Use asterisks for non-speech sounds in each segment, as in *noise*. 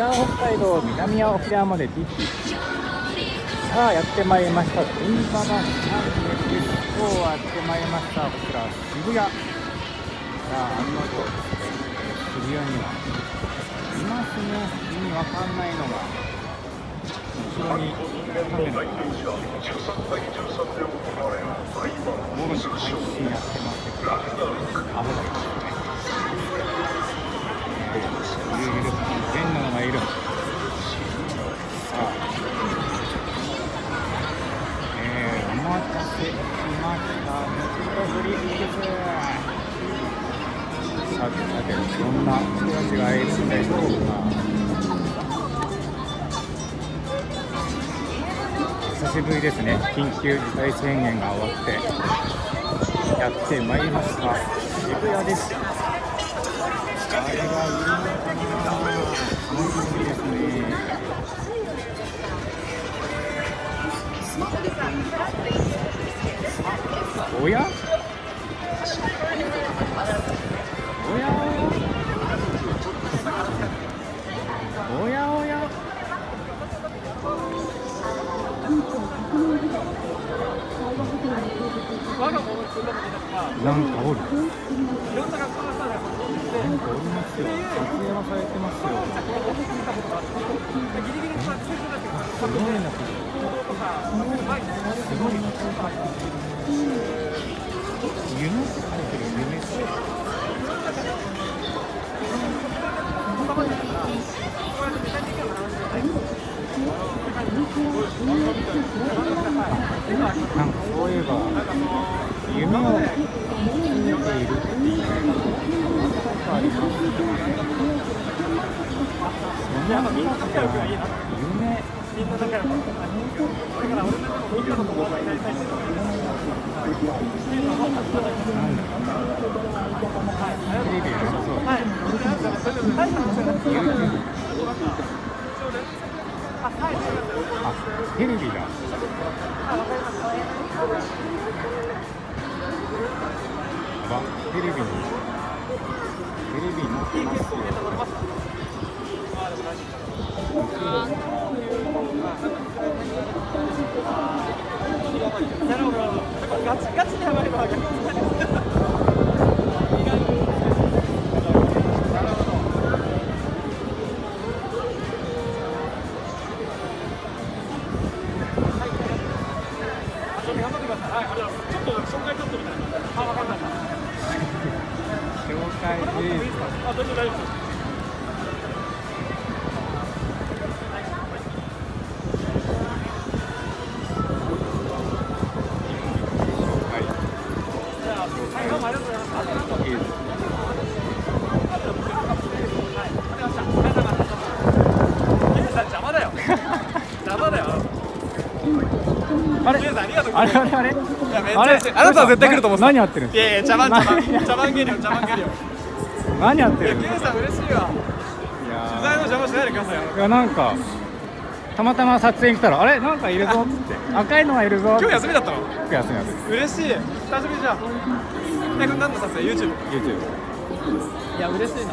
北北海道南沖縄までティッさあやってまいりました電馬場チャンネルです今日はやってまいりましたこちら渋谷さあ案の定渋谷にはいますね意味わかんないのが後ろにカメラがボル配信やってますけど危ないいるいる変ながいる。さあ。えー、お待たせしました。ネットフリックスさてさてどんな人たちがいるんでしょうか。久しぶりですね。緊急事態宣言が終わってやってまいりました。渋谷です。あれはいるのかなおやテレビだ。あれあれあれ？あれあなたは絶対来ると思う何やってるんいやいや茶番茶番茶番ゲリオ茶番ゲリオ何やってるんですか？さん嬉しいわ。いや取材の邪魔しないでくださいいやなんかたまたま撮影に来たらあれ？なんかいるぞ。っつって赤いのがいるぞ。今日休みだったの？今日休み休み。嬉しい。久しぶりじゃん。えこれ何の撮影？YouTube YouTube いや嬉しいな。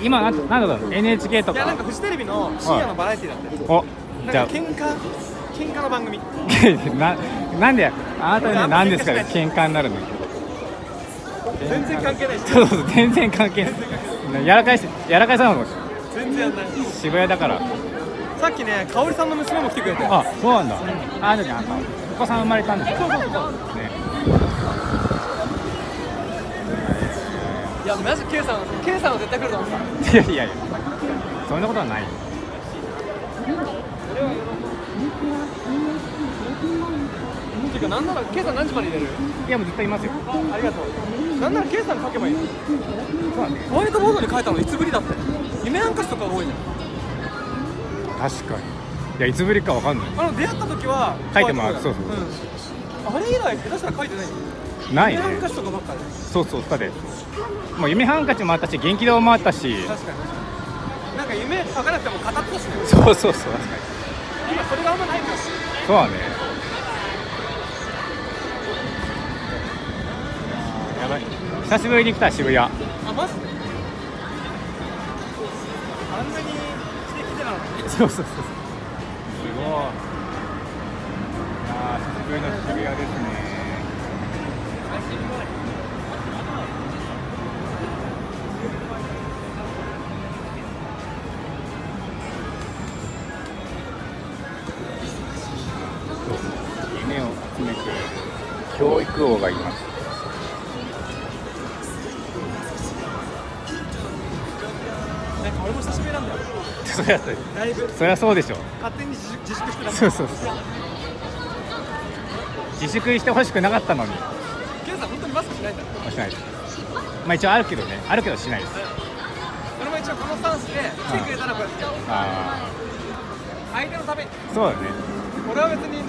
今なんなんだろう NHK とか。いやなんかフジテレビの深夜のバラエティーだって。おじゃあ。喧嘩喧嘩の番組。*laughs* ななんであなたには何ですかね喧嘩になるの全然関係ないそうそう全然関係ない。やらかいしやらかいさんの全然やんない。渋谷だから。さっきね香織さんの娘も来てくれて。あそうなんだ、うん、あなたにあんたお子さん生まれたんですそうそうそう。ね。いやマジ K さん K さんは絶対来ると思った。いやいやいや。そんなことはないていうかなんなら K さん何時まで入れる？いやもう絶対いますよありがとう。なんなら K さん書けばいいホワイトボードに書いたの？いつぶりだって。夢ハンカチとか多いじゃん。確かに。いやいつぶりかわかんない。あの出会った時は書いてもらうそうそう、うん、あれ以来下手したら書いてないないね。夢ハンカチとかばっかでそうそうかでもう夢ハンカチもあったし元気玉もあったし。確かに。なんか夢書かなくても語ったしね。そうそうそう。確かに。今それがあんまないからそうだね久しぶりに来た渋谷。あマジで？あんなに来て来てなかったそうそうそう。すごい。ああ久しぶりの渋谷ですね。夢を集めて教育王がいます俺も久しぶりなんだよそりゃそうだいぶそりゃそうでしょ。勝手に自粛してたそうそうそう。自粛してほしくなかったのに。ケンさん本当にマスクしないんだ。しないです。まあ一応あるけどね。あるけどしないです。俺も一応このスタンスで来てくれたらこうやって。やるあ相手のためそうだね。俺は別に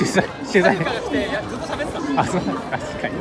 取材取材。あそうだ確かに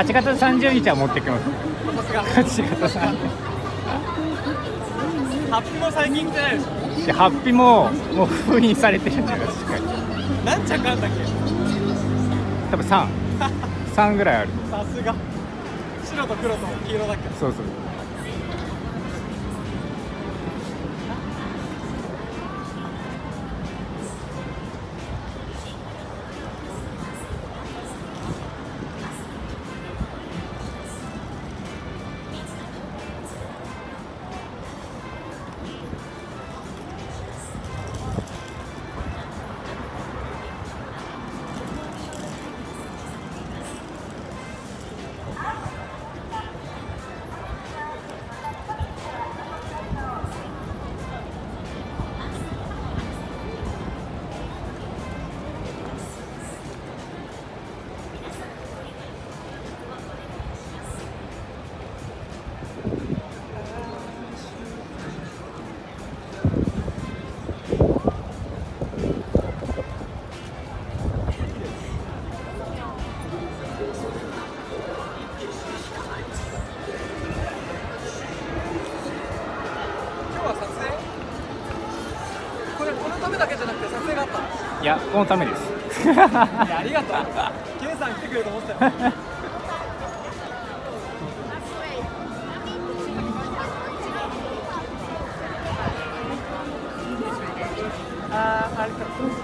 8月30日は持ってきます。さすが8月30ハッピーも最近来てないでしょハッピーももう封印されてるんだよ。確かに。何着あんだっけ？多分33ぐらいある。さすが。白と黒と黄色だっけ？そうそうやこのためです。いやありがとうケンさん来てくれると思ってたよあーありがとう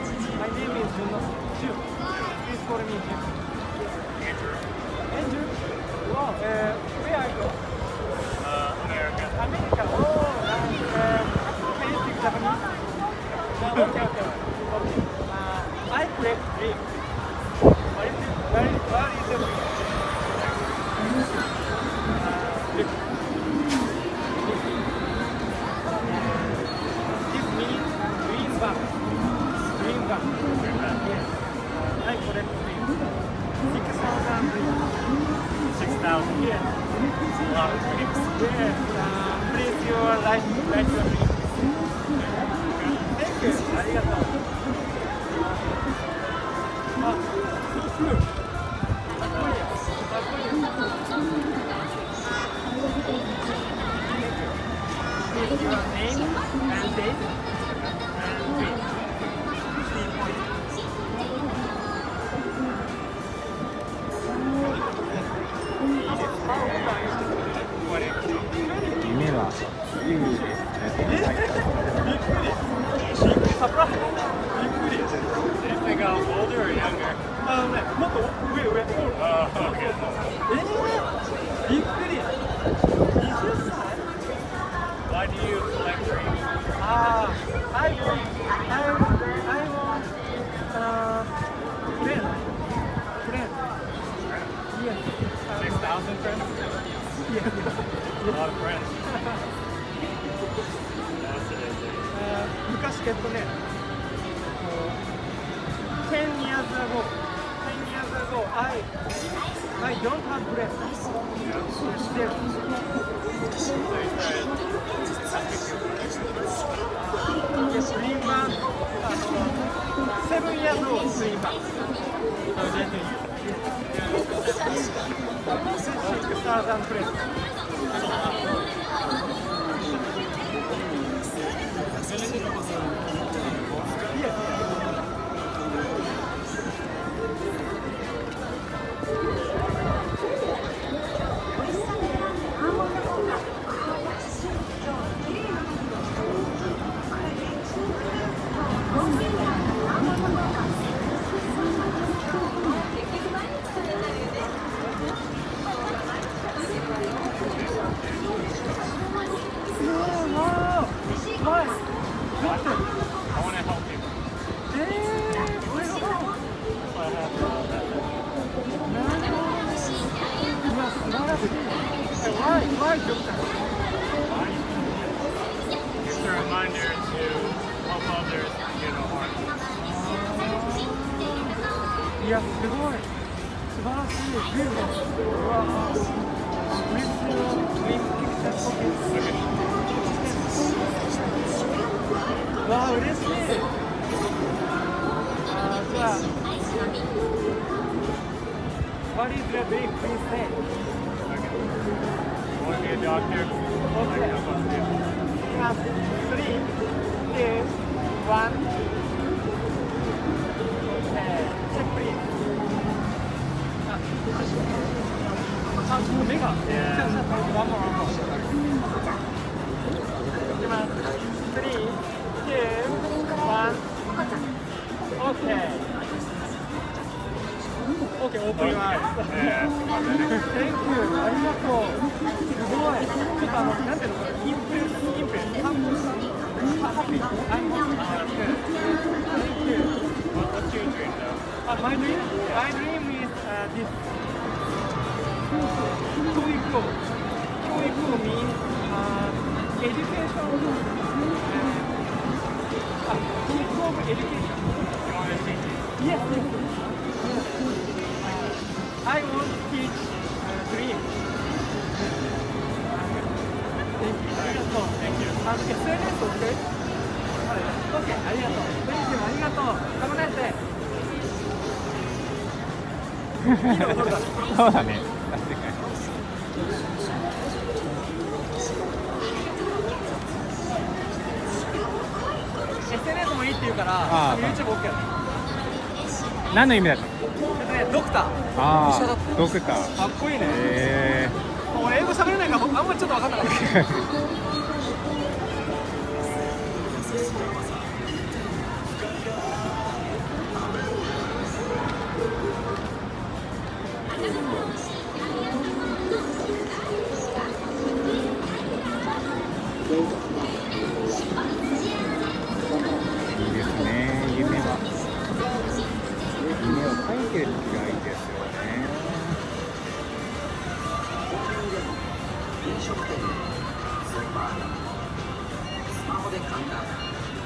What is the big reset? Okay, doctor. Okay. Plus three is Three, two, one. Check please. Yeah. One more, one more. Okay, open your eyes. Yeah. Thank you. ありがとう。すごい。ちょっとあの、なんていうの、インプレ、インプレス、感動した。ハッピー。I'm happy. Thank you. What, what's your dream now? Uh, my dream, my dream is uh, this. 教育を、教育を means uh, education. Uh, uh, of education. Yes, yes. とう。Thank you. あの SNS をして。OK、ありがと？う。Thank you. ありがとう。Have a nice day. そうだね。SNS もいいって言うから、YouTube OK だ。何の意味だったのえっとね、ドクター。ああ、ドクター。かっこいいね。へ俺英語喋れないからあんまりちょっと分かんなかった。Thank you.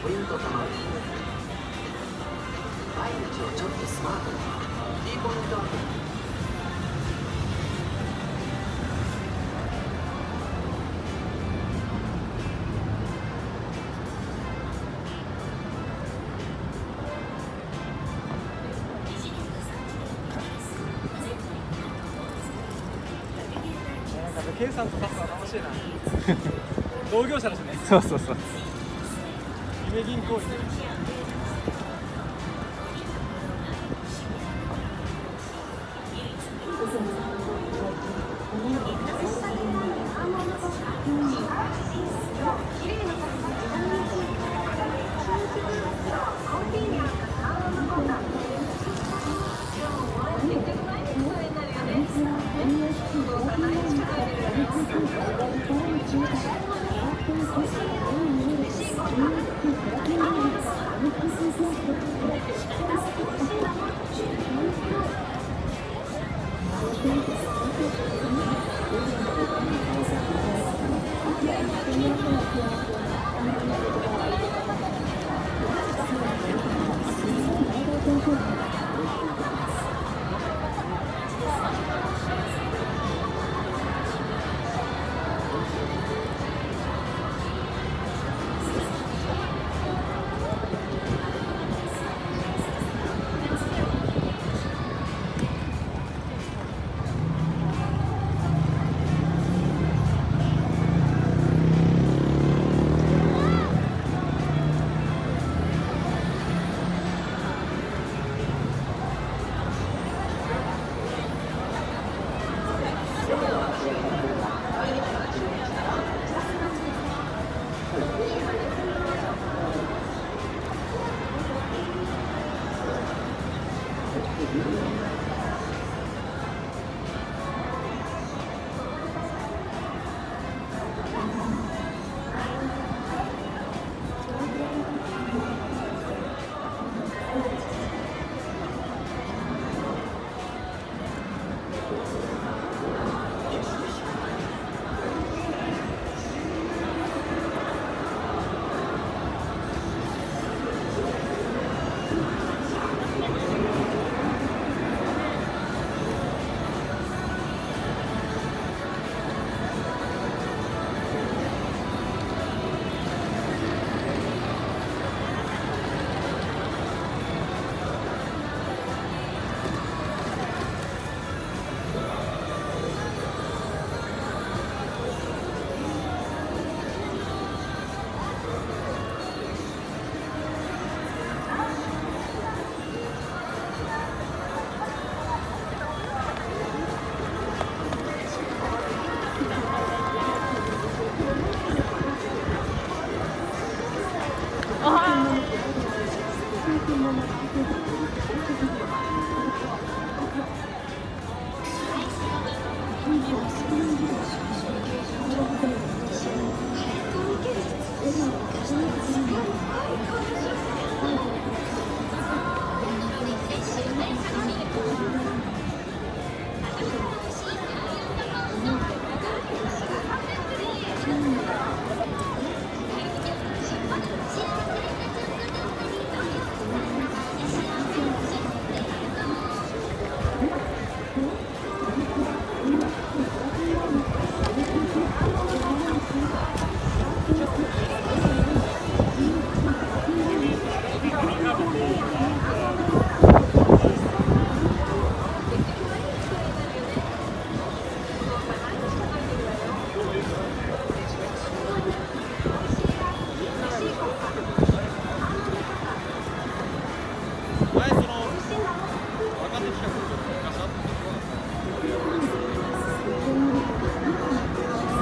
ポイント貯まる毎日をちょっとスマートに T ポイントアプリなんか計算とかさ楽しいな。*laughs* 同業者だしね。そうそうそう。夢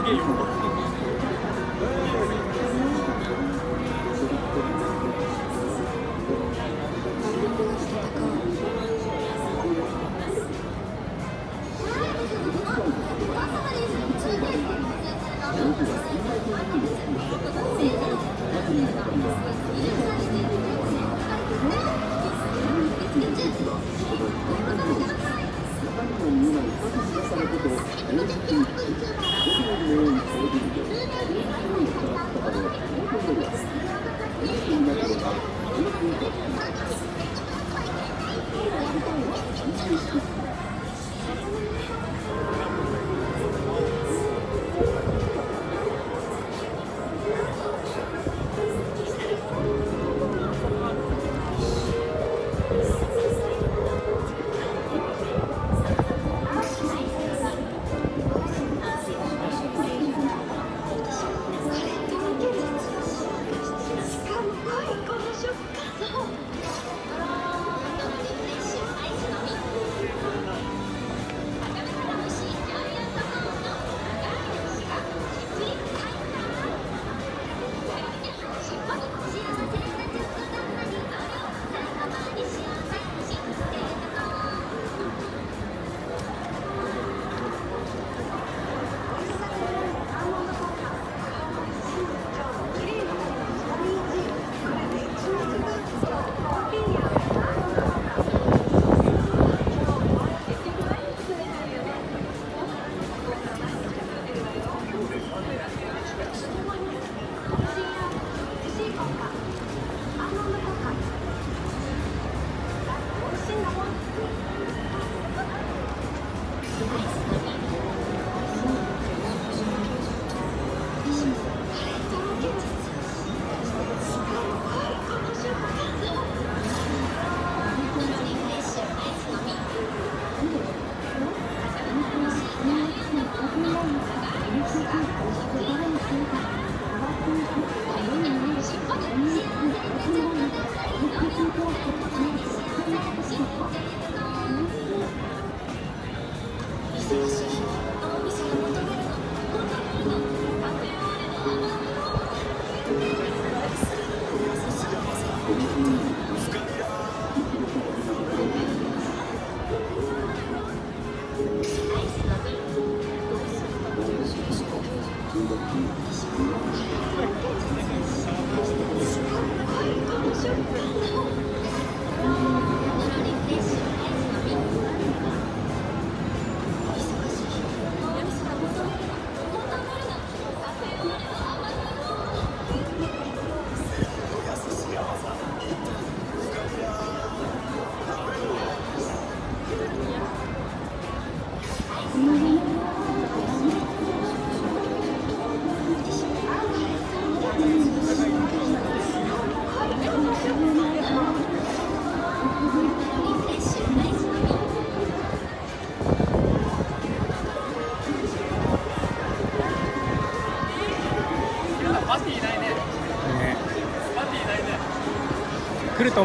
銀行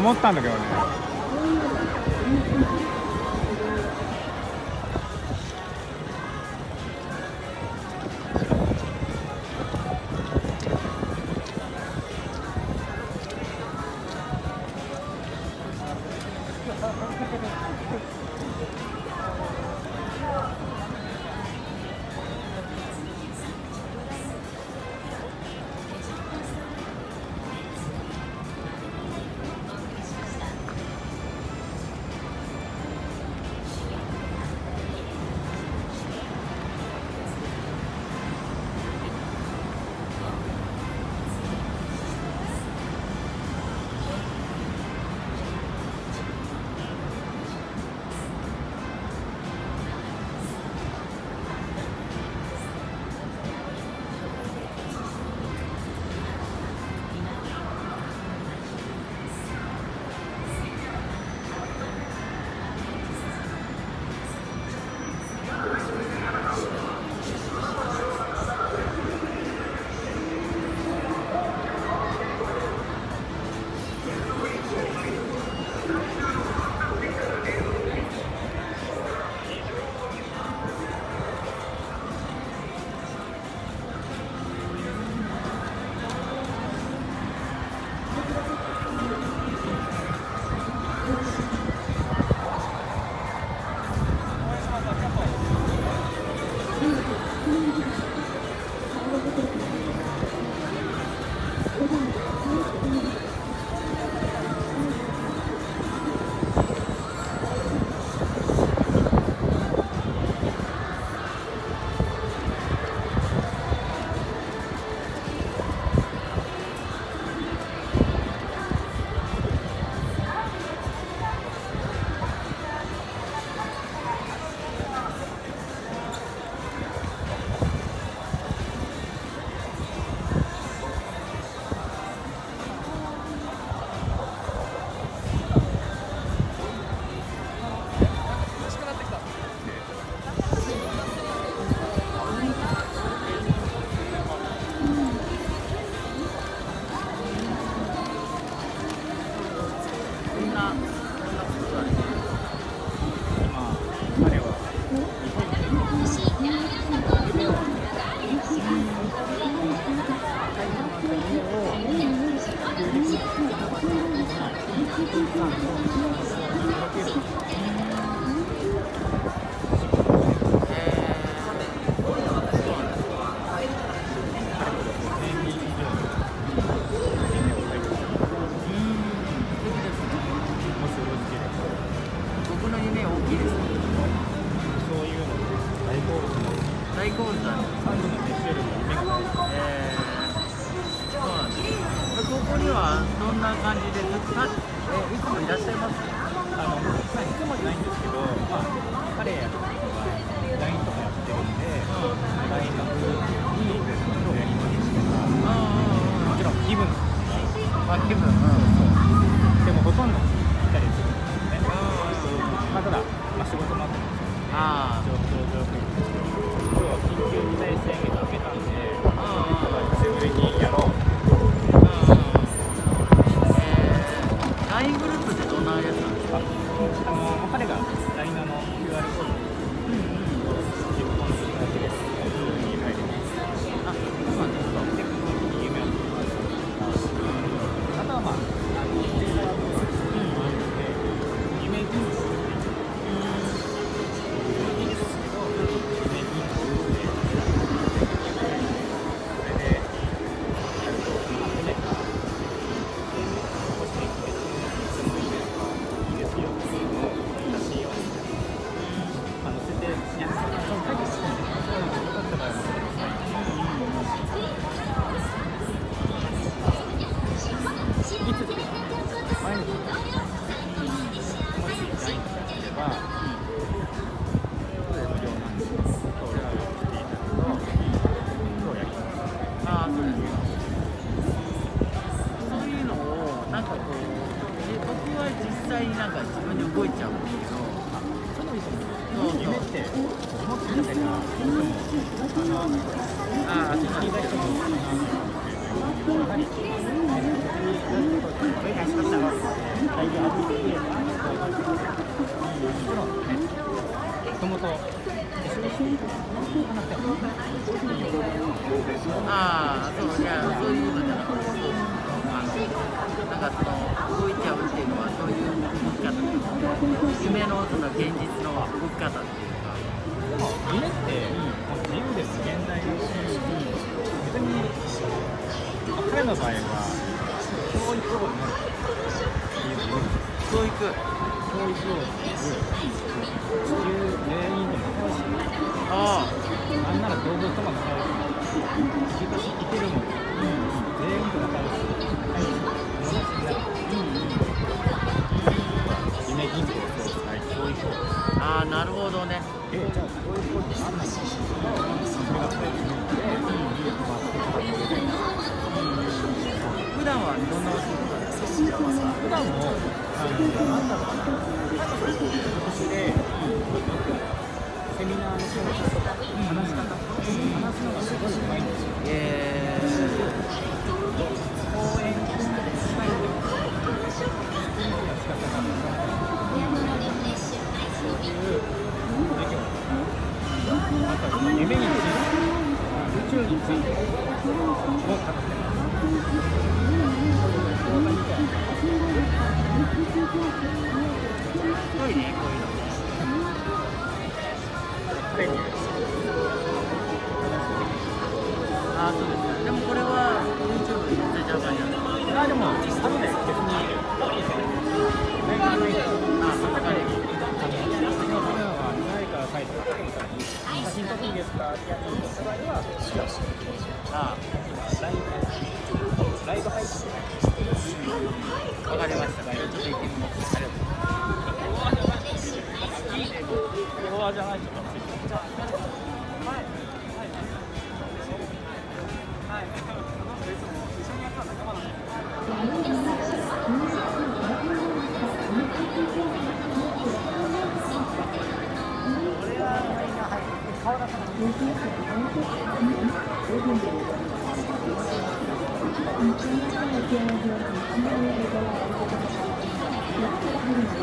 思ったんだけどね。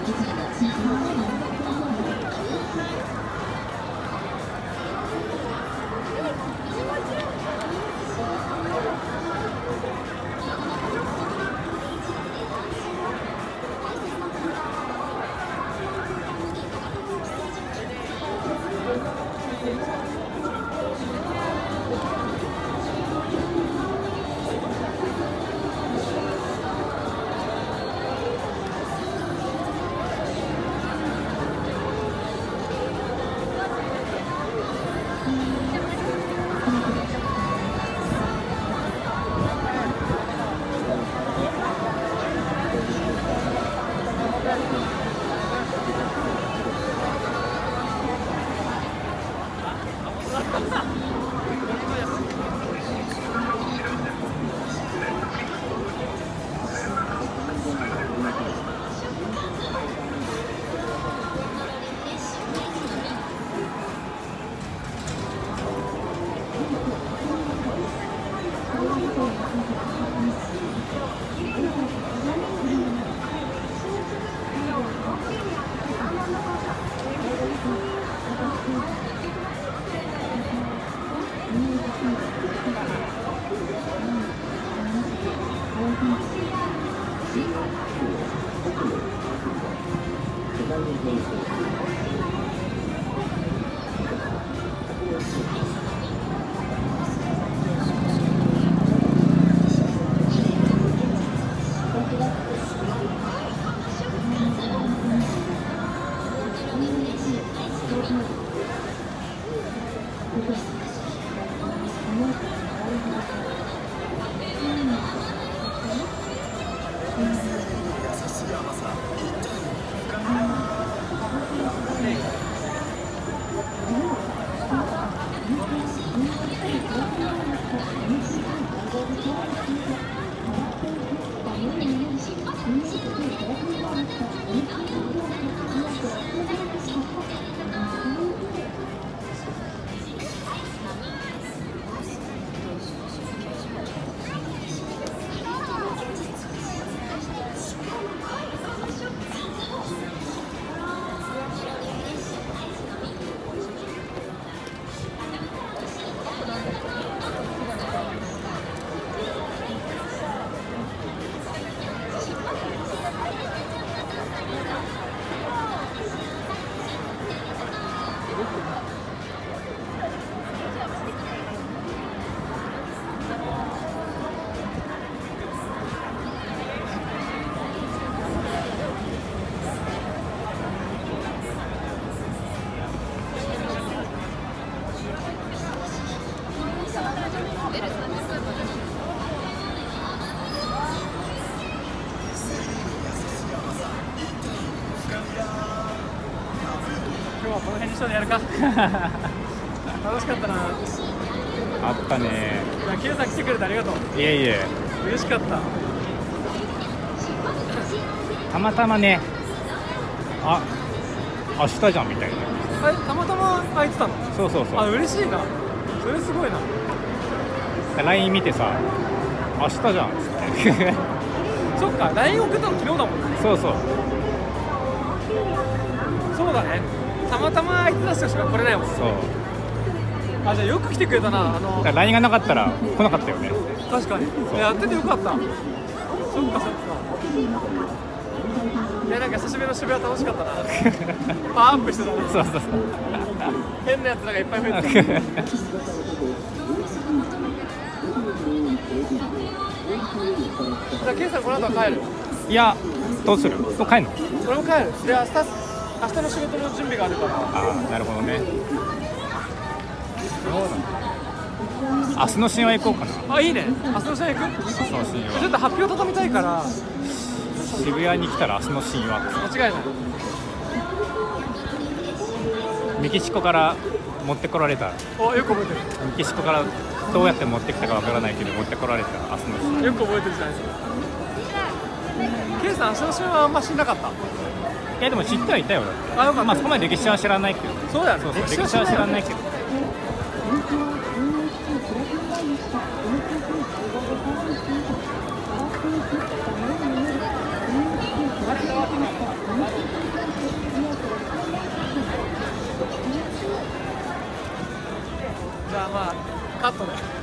自己的健康。楽しかったな。あったね。いや Q さん来てくれてありがとう。いえいえ。嬉しかった。たまたまね。あ明日じゃんみたいな。えたまたま空いてたの？そうそうそあう嬉しいな。それすごいな。LINE 見てさ明日じゃん。っつってそっか LINE 送ったの昨日だもんね。そうそう。そうだねたまたま空いてた人しか来れないもんそう。あじゃあよく来てくれたな。あの LINE がなかったら来なかったよね。確かに。やっててよかった。そっかそっか。いやなんか久しぶりの渋谷楽しかったな。*laughs* パワーアップしてたね。そうそうそう。変なやつらがいっぱい増えてた *laughs* じゃあケイさんこの後は帰る？いやどうする？もう帰んの？俺も帰る。で明日明日の仕事の準備があるから。ああなるほどね。明日の神話行こうかな。あいいね。明日の試合行く？明日の神ちょっ話と発表畳みたいから。渋谷に来たら明日の神話間違いない。メキシコから持ってこられた。およく覚えてる。メキシコからどうやって持ってきたかわからないけど持ってこられた。明日の神話よく覚えてるじゃないですか。ケイさん明日の試合はあんましなかった？いやでも知ってはいたよ。だってあよかった。まあそこまで歴史は知らないけど。そうだね。そうそう歴史は知らないけど。じゃあまあカットで。